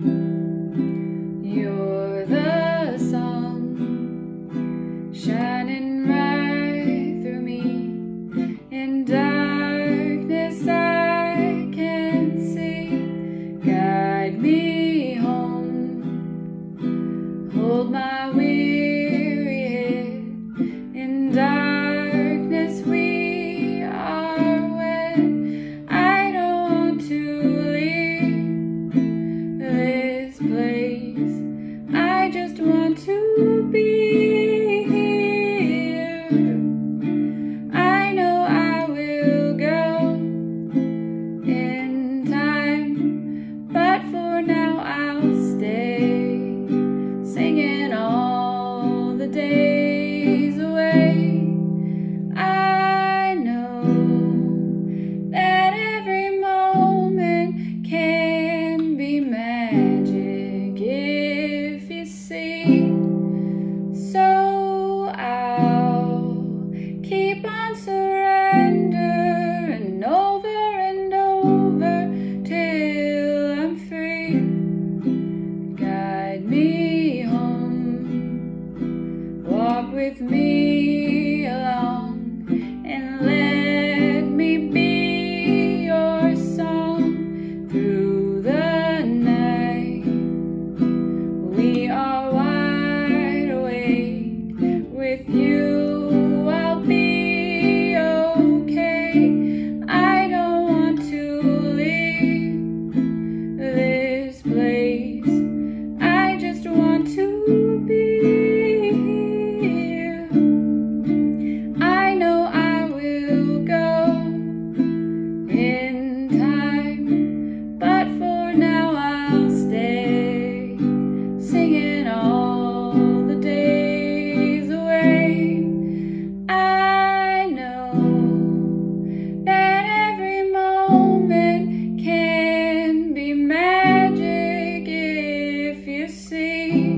You're me home. Walk with me. You.